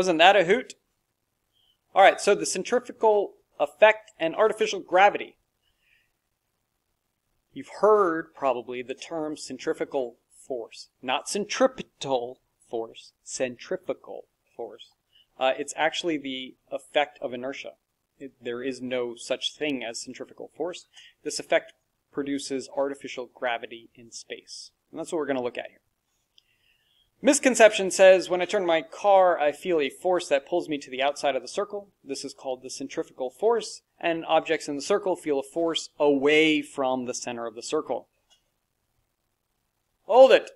Wasn't that a hoot? All right, so the centrifugal effect and artificial gravity. You've heard probably the term centrifugal force, not centripetal force, centrifugal force. Uh, it's actually the effect of inertia. It, there is no such thing as centrifugal force. This effect produces artificial gravity in space. And that's what we're going to look at here. Misconception says, when I turn my car, I feel a force that pulls me to the outside of the circle. This is called the centrifugal force, and objects in the circle feel a force away from the center of the circle. Hold it!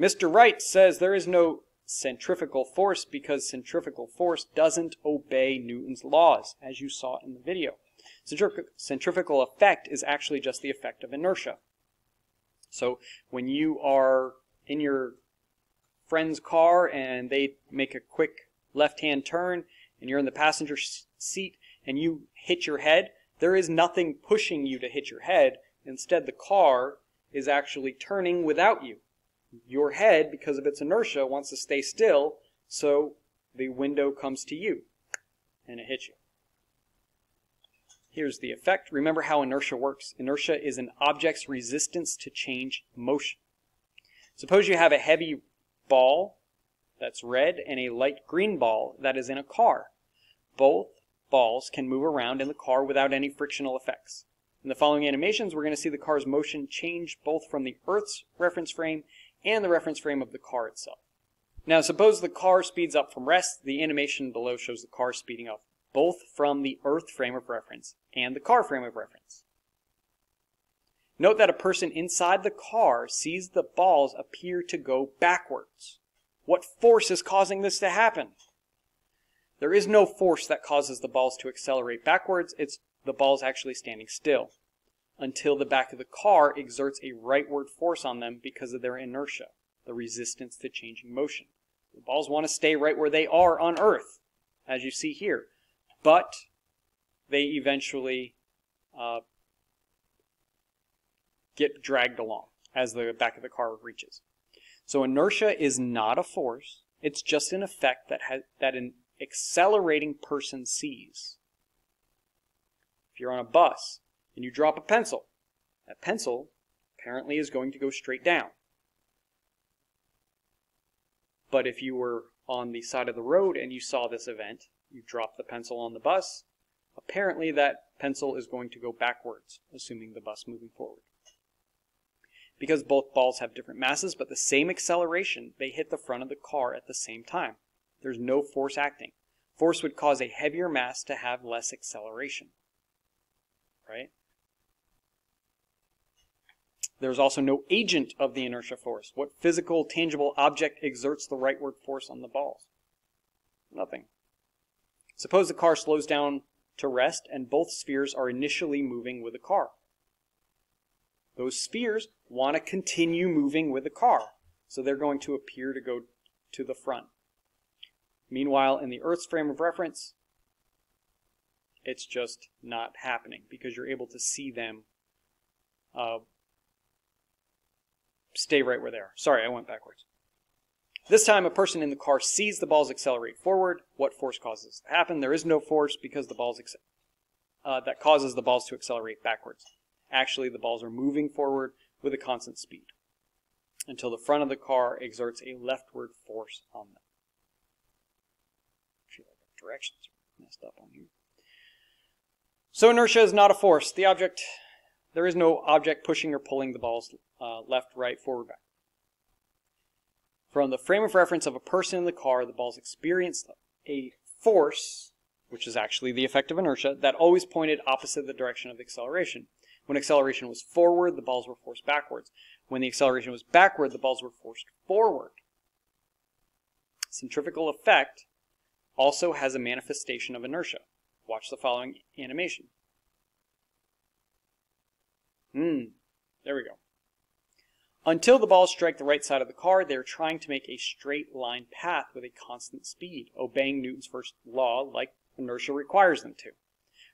Mr. Wright says there is no centrifugal force because centrifugal force doesn't obey Newton's laws, as you saw in the video. Centrifugal effect is actually just the effect of inertia. So when you are in your friend's car and they make a quick left-hand turn and you're in the passenger seat and you hit your head, there is nothing pushing you to hit your head. Instead, the car is actually turning without you. Your head, because of its inertia, wants to stay still, so the window comes to you and it hits you. Here's the effect. Remember how inertia works. Inertia is an object's resistance to change motion. Suppose you have a heavy ball that's red and a light green ball that is in a car. Both balls can move around in the car without any frictional effects. In the following animations, we're going to see the car's motion change both from the Earth's reference frame and the reference frame of the car itself. Now, suppose the car speeds up from rest. The animation below shows the car speeding up both from the Earth frame of reference and the car frame of reference. Note that a person inside the car sees the balls appear to go backwards. What force is causing this to happen? There is no force that causes the balls to accelerate backwards. It's the balls actually standing still until the back of the car exerts a rightward force on them because of their inertia, the resistance to changing motion. The balls want to stay right where they are on Earth, as you see here. But they eventually uh, get dragged along as the back of the car reaches. So inertia is not a force. It's just an effect that has, that an accelerating person sees. If you're on a bus and you drop a pencil, that pencil apparently is going to go straight down. But if you were on the side of the road and you saw this event, you drop the pencil on the bus, apparently that pencil is going to go backwards, assuming the bus moving forward. Because both balls have different masses but the same acceleration, they hit the front of the car at the same time. There's no force acting. Force would cause a heavier mass to have less acceleration. Right? There's also no agent of the inertia force. What physical, tangible object exerts the rightward force on the balls? Nothing. Suppose the car slows down to rest and both spheres are initially moving with the car. Those spheres want to continue moving with the car. So they're going to appear to go to the front. Meanwhile, in the Earth's frame of reference, it's just not happening because you're able to see them uh, stay right where they are. Sorry, I went backwards. This time, a person in the car sees the balls accelerate forward. What force causes it to happen? There is no force because the balls uh, that causes the balls to accelerate backwards. Actually, the balls are moving forward with a constant speed until the front of the car exerts a leftward force on them. I feel like the directions are messed up on here. So inertia is not a force. The object, there is no object pushing or pulling the balls uh, left, right, forward, back. From the frame of reference of a person in the car, the balls experienced a force, which is actually the effect of inertia, that always pointed opposite the direction of the acceleration. When acceleration was forward, the balls were forced backwards. When the acceleration was backward, the balls were forced forward. Centrifugal effect also has a manifestation of inertia. Watch the following animation. Hmm, there we go. Until the balls strike the right side of the car, they are trying to make a straight line path with a constant speed, obeying Newton's first law like inertia requires them to.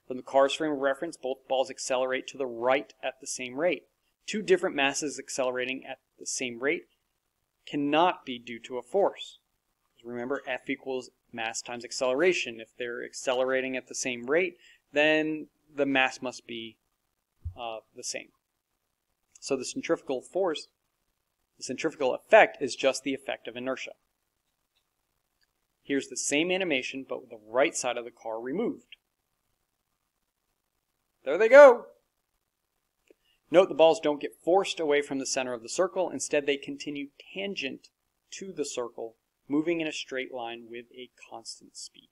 From the car's frame of reference, both balls accelerate to the right at the same rate. Two different masses accelerating at the same rate cannot be due to a force. Remember, F equals mass times acceleration. If they're accelerating at the same rate, then the mass must be uh, the same. So the centrifugal force, the centrifugal effect is just the effect of inertia. Here's the same animation, but with the right side of the car removed. There they go. Note the balls don't get forced away from the center of the circle. Instead, they continue tangent to the circle, moving in a straight line with a constant speed.